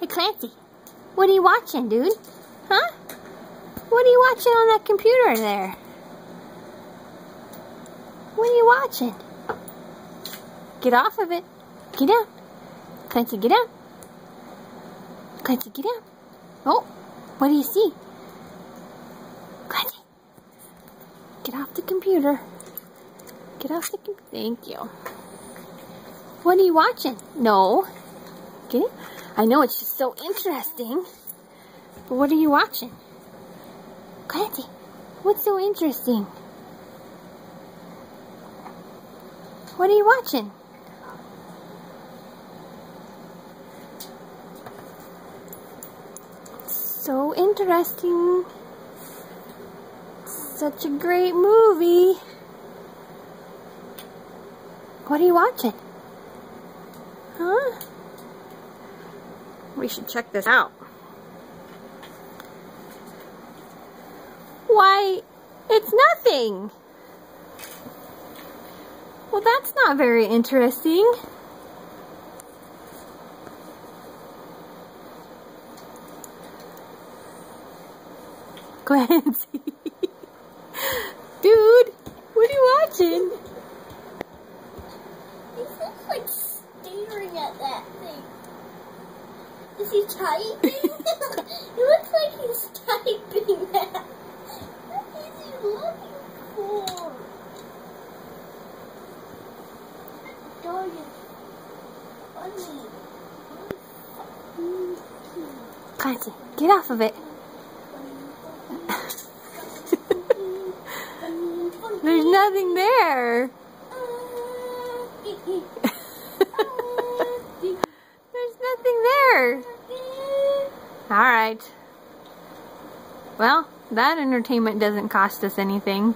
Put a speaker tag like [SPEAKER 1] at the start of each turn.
[SPEAKER 1] Hey, Clancy. What are you watching, dude? Huh? What are you watching on that computer there? What are you watching? Get off of it. Get down. Clancy, get down. Clancy, get down. Oh, what do you see? Clancy. Get off the computer. Get off the computer. Thank you. What are you watching? No. Get it? I know it's just so interesting. But what are you watching? Clancy, what's so interesting? What are you watching? So interesting. Such a great movie. What are you watching? Huh? We should check this out. Why, it's nothing. Well, that's not very interesting. Clancy. Dude, what are you watching?
[SPEAKER 2] He's like staring at that thing. Is he typing? he looks like he's typing that. What is he looking for? Dog is funny.
[SPEAKER 1] Clancy, get off of it. There's nothing there. Uh, There's nothing there. Well, that entertainment doesn't cost us anything.